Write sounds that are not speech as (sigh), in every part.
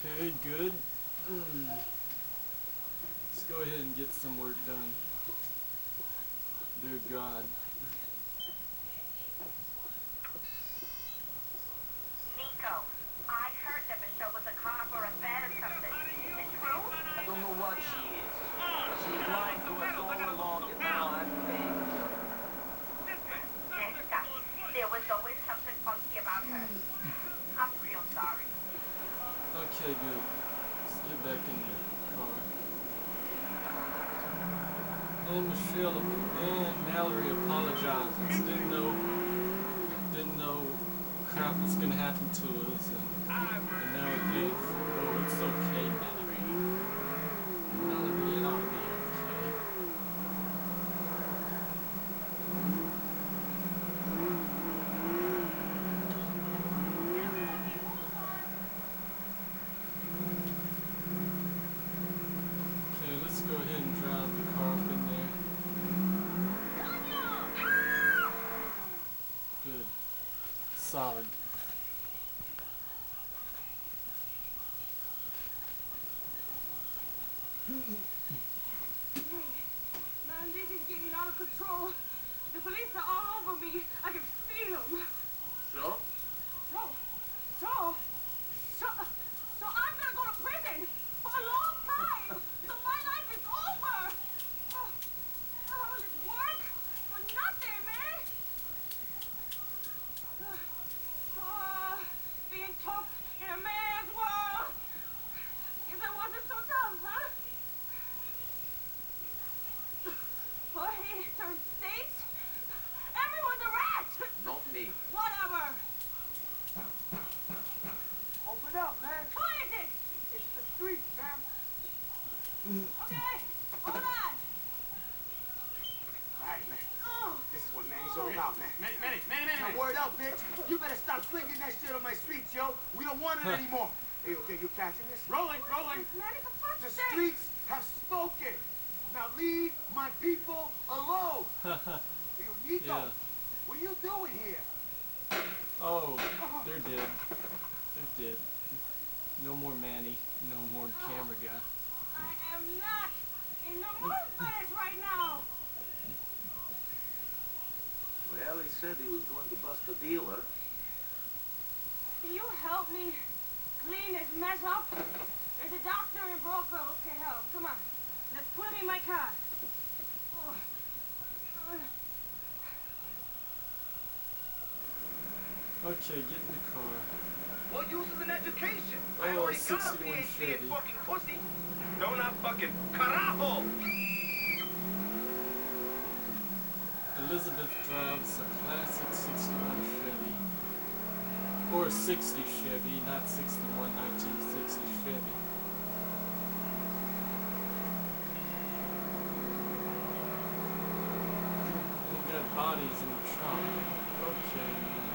Okay, good. Mm. Let's go ahead and get some work done. Dear God. Niko, I heard that Michelle was a cop or a fed or something. Is it true? I don't know what she is. She was lying to us all along, and now I'm paying for it. This guy. There was always something funky about her. I'm real sorry. Okay, good. Let's get back in the car. And Michelle and Mallory apologizes. Didn't know, didn't know crap was gonna happen to us, and, and now it is. Oh, it's okay, Mallory. Manny. No more camera guy. I am not in the mood for this right now. Well, he said he was going to bust a dealer. Can you help me clean this mess up? There's a doctor in Broker who can help. Come on, let's put him in my car. Oh. Okay, get in the car. What use is an education? Oh, I already got a 61 PhD Chevy. in fucking pussy. No, not fucking carajo. Elizabeth drives a classic 61 Chevy. Or a 60 Chevy, not 61, 1960 Chevy. They got bodies in the trunk. Okay, man.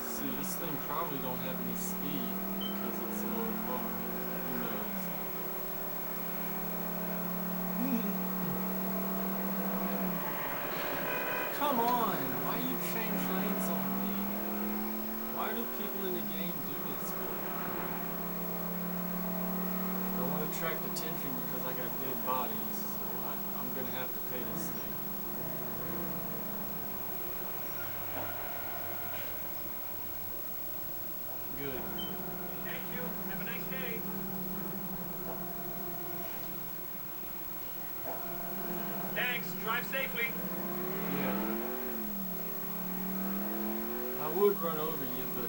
See, this thing probably don't have any speed because it's an old car. Who knows? Hmm. Come on! Why you change lanes on me? Why do people in the game do this for? I want to attract attention because I got dead bodies. So I, I'm gonna have to pay this thing. Good. Thank you. Have a nice day. Thanks. Drive safely. Yeah. I would run over you, but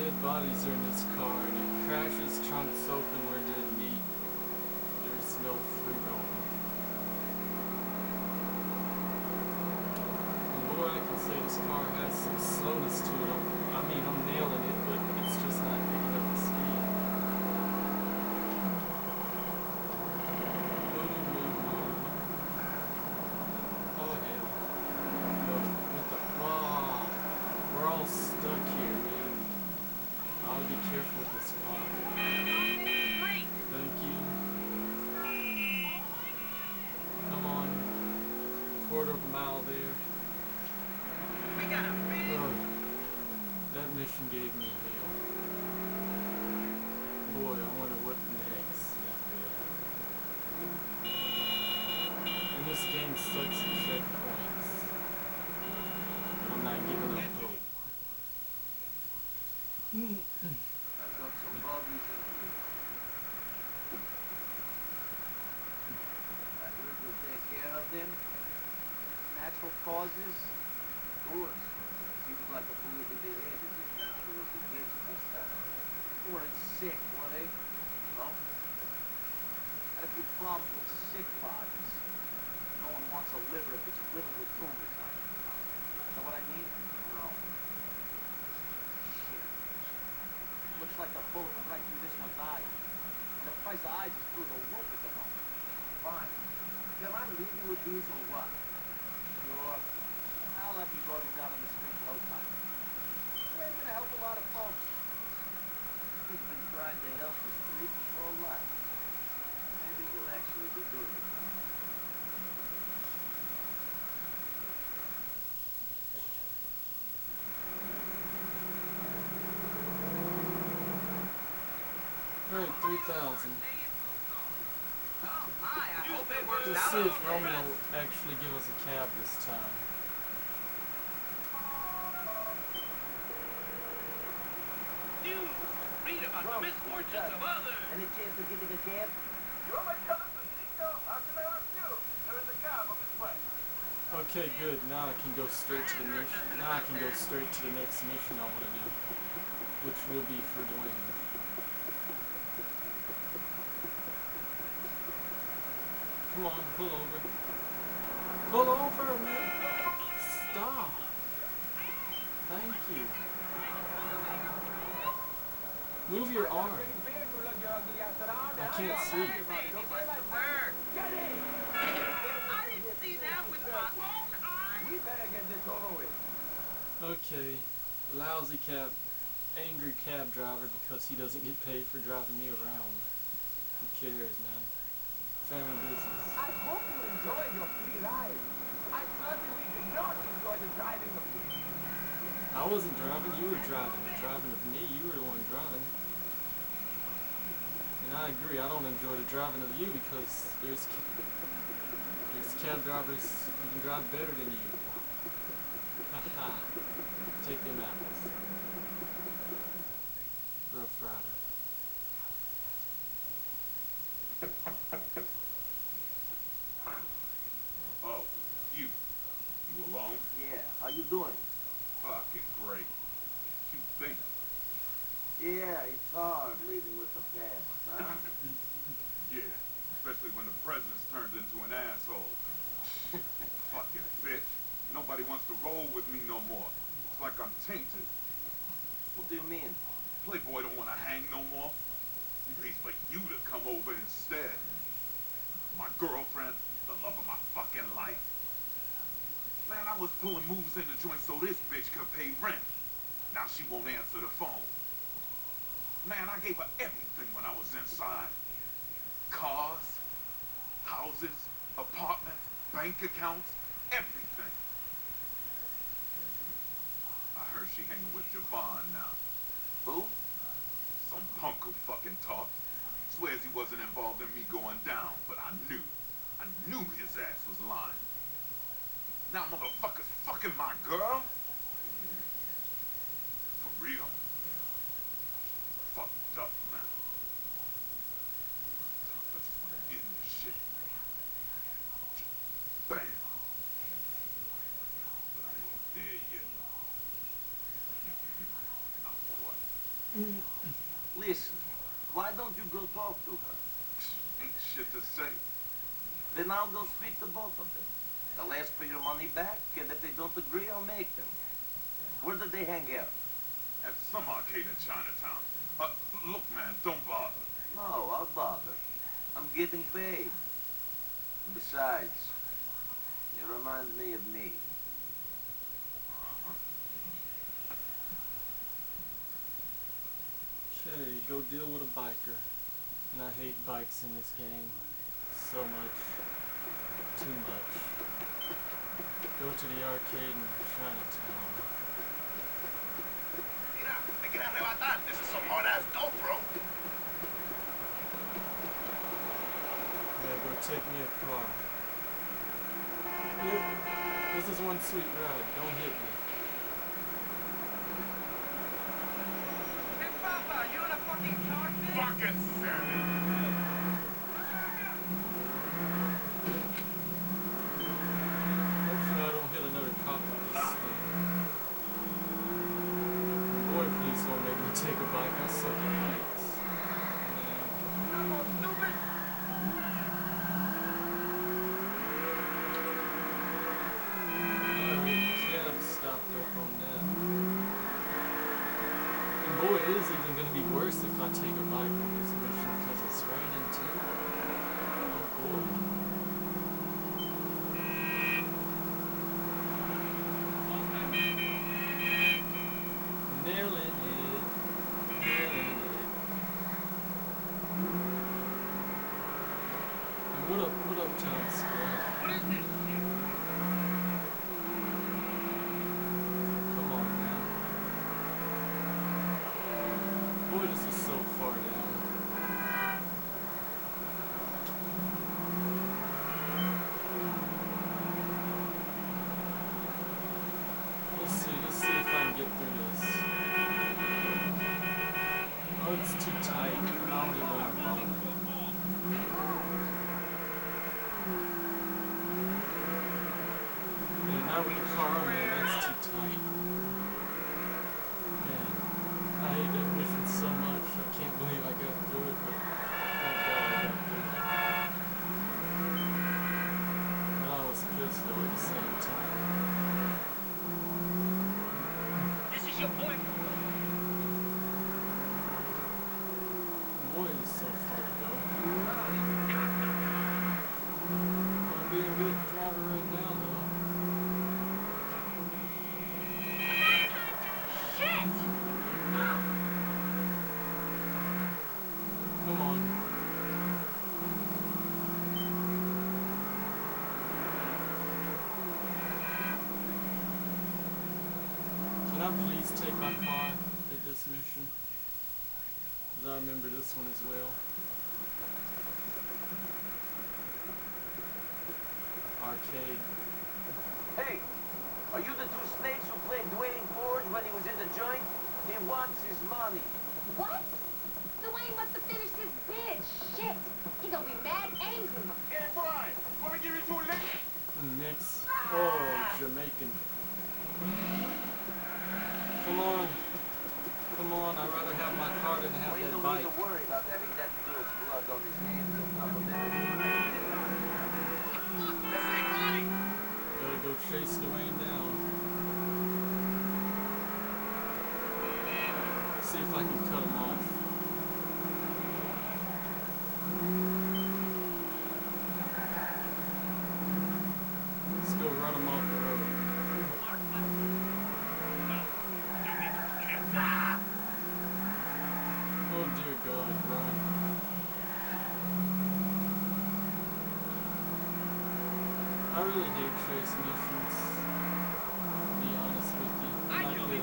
dead bodies are in this car and it crashes trunks open where dead meat. There's no free roam. And boy, I can say this car has some slowness to it. I'm, I mean, I'm nailing it, but it's just not Boy, I wonder what next. And this game sucks at checkpoints. I'm not giving up hope. I've got some bodies in. I heard you'll take care of them. Natural causes? Of course. Seems like a bullet in the head is as natural as it gets this time. They weren't sick, were they? No? Had a few problems with sick bodies. No one wants a liver if it's riddled with tumors, huh? Know what I mean? No. Shit. Looks like the bullet went right through this one's eye. And the price of eyes is through the roof at the moment. Fine. Can I leave you with these or what? Sure. I'll let you go down on the street no time. Yeah, you're gonna help a lot of folks. He's been trying to help the street his whole life. Maybe he'll actually be doing it now. Alright, 3,000. Oh my, I hope it works Let's see if Roman will actually give us a cab this time. Okay, good. Now I can go straight to the mission. Now I can go straight to the next mission I want to do, which will be for Dwayne. Come on, pull over. Pull over, man. Stop. Thank you. Move your arm. I can't see. I. Okay, lousy cab, angry cab driver because he doesn't get paid for driving me around. Who cares, man? Family business. I hope you enjoy your free ride. I certainly did not enjoy the driving of you. I wasn't driving, you were driving. Driving with me, you were the one driving. And I agree, I don't enjoy the driving of you because there's there's cab drivers who can drive better than you. Haha. (laughs) Take them apples. Ruff Rider. Oh, you. You alone? Yeah, how you doing? Fucking great. You think? Yeah, it's hard living with the past, huh? Yeah. Especially when the president's turned into an asshole. Fucking bitch. Nobody wants to roll with me no more. It's like I'm tainted. what do you mean? Playboy don't want to hang no more. He pays for you to come over instead. My girlfriend, the love of my fucking life. Man, I was pulling moves in the joint so this bitch could pay rent. Now she won't answer the phone. Man, I gave her everything when I was inside. Cars, houses, apartments, bank accounts, everything. I heard she hanging with Javon now. Who? Some punk who fucking talked. Swears he wasn't involved in me going down, but I knew. I knew his ass was lying. Now motherfuckers fucking my girl? For real? Fucked up, man. I just wanna end this shit. Just bam. But I ain't there yet. Not quite. Listen, why don't you go talk to her? Ain't shit to say. Then I'll go speak to both of them. They'll ask for your money back, and if they don't agree, I'll make them. Where did they hang out? At some arcade in Chinatown. Uh, look, man, don't bother. No, I'll bother. I'm getting paid. And besides, you remind me of me. Okay, go deal with a biker. And I hate bikes in this game so much. Too much. Go Go to the arcade in Chinatown. Mira, te quiere arrebatar. This is some hard ass dope, bro. Yeah, go take me a car. Yep. This is one sweet ride. Don't hit me. Hey, Papa, you on a fucking car thing? Fucking savage. Hopefully I don't hit another cop with this thing. Boy, please don't make me take a bike. I suck at bikes. Man. Come on, stupid. Alright, Kev stopped up on that. And boy, it is even gonna be worse if I take a bike on this mission because it's raining too. Oh boy. Nailing it. Nailing it. And what up, what up, John Scott? What is this? Come on, man. Boy, this is so far down. Let's see, let's see if I can get through this. Oh, it's too tight. I don't even want to bother. Yeah, now with the car on there, that's too tight. Man, I hate that mission so much. I can't believe I got through it, but thank God I got through it. But I was pissed though at the same time. This is your boy. Boy, it's so far to go. I'm being a good driver right now, though. Shit! Come on. Can I take my car at this mission? Because I remember this one as well. Arcade. Hey, are you the two snakes who played Dwayne Forge when he was in the joint? He wants his money. What? Dwayne must have finished his bid. Shit. He gonna be mad angry. Hey, Brian, want me to give you two licks? Mix. Ah! Oh, Jamaican. Come on. Come on, I'd rather have my car than have Well, you that don't need to worry about having that girl's blood on his hands on top of everything. Gotta go chase Dwayne down. See if I can cut him off. Let's go run him off the road. Oh dear God, run. I really missions. To be honest with you. Like the,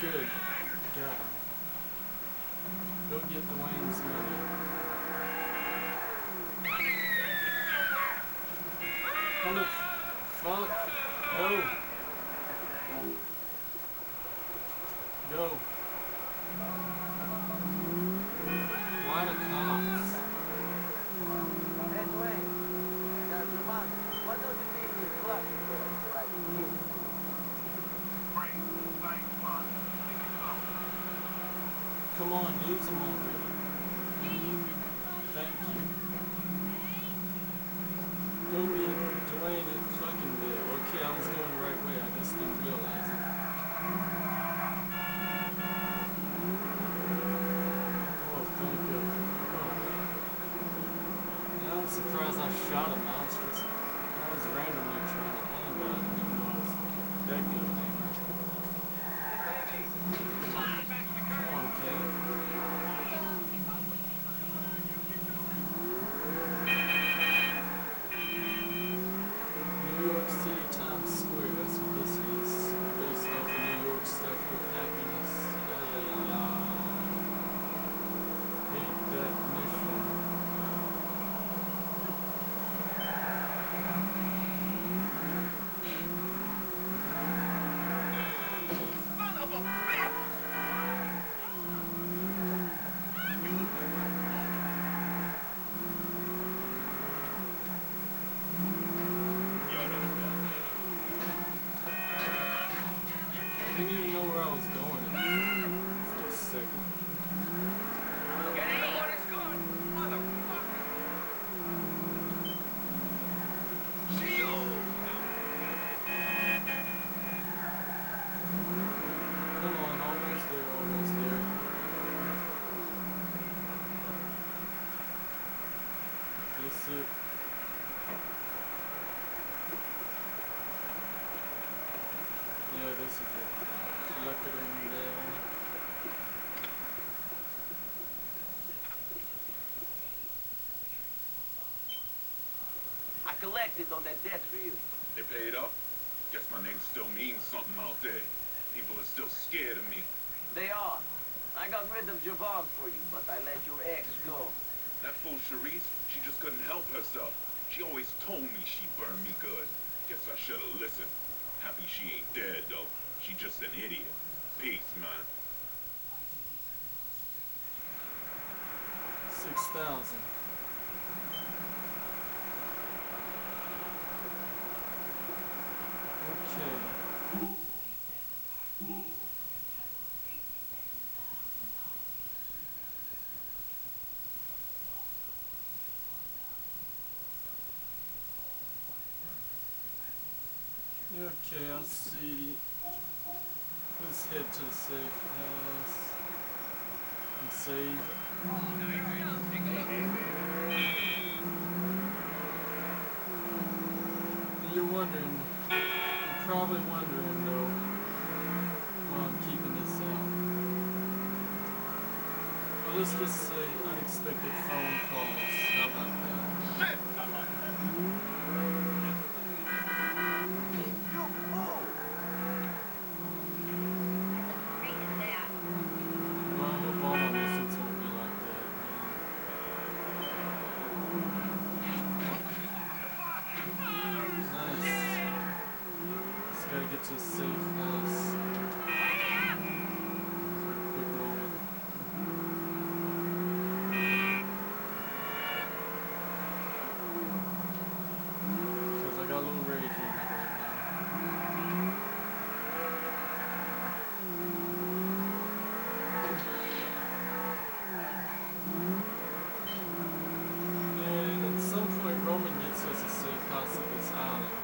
Good. Go get Dwayne's money. How the fuck? No. Go. Surprised I shot a I collected on that debt for you. They paid up? Guess my name still means something out there. People are still scared of me. They are. I got rid of Javon for you, but I let your ex go. That fool Cherise, she just couldn't help herself. She always told me she burned me good. Guess I should've listened. Happy she ain't dead, though. She just an idiot. Peace, man. 6,000. Safe house and save. You're wondering, you're probably wondering though, why I'm keeping this out. Well, let's just say unexpected phone calls. How about that? Get to a safe house. Quick moment. Cause I got a little rage in me right now. And at some point, Roman gets us a safe house at this island,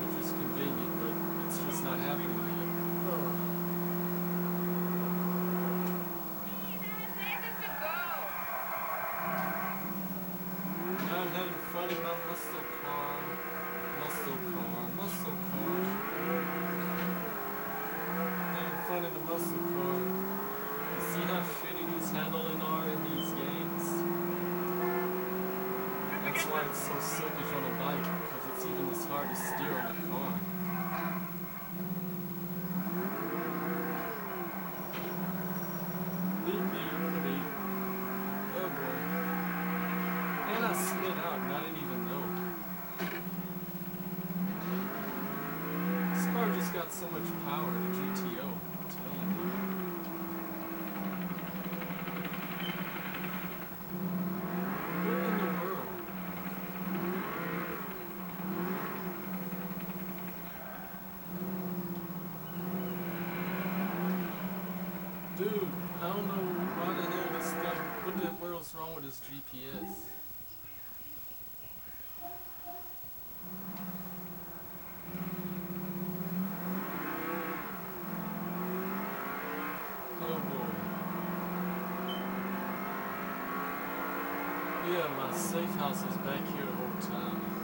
which is convenient, but it's just not happening yet. Ugh. And I'm having fun in my muscle car, muscle car, muscle car. Having fun in the muscle car. You see how shitty these handling are in these games? It's so sluggish on a bike, because it's even as hard to steer on a car. Beep, beep, beep. Oh boy. And I slid out and I didn't even know. This car just got so much power, the GTO. I'm telling you. Where in the world? Dude, I don't know why the hell this thing, what the world's wrong with this GPS? Oh boy. Yeah, my safe house is back here the Old time.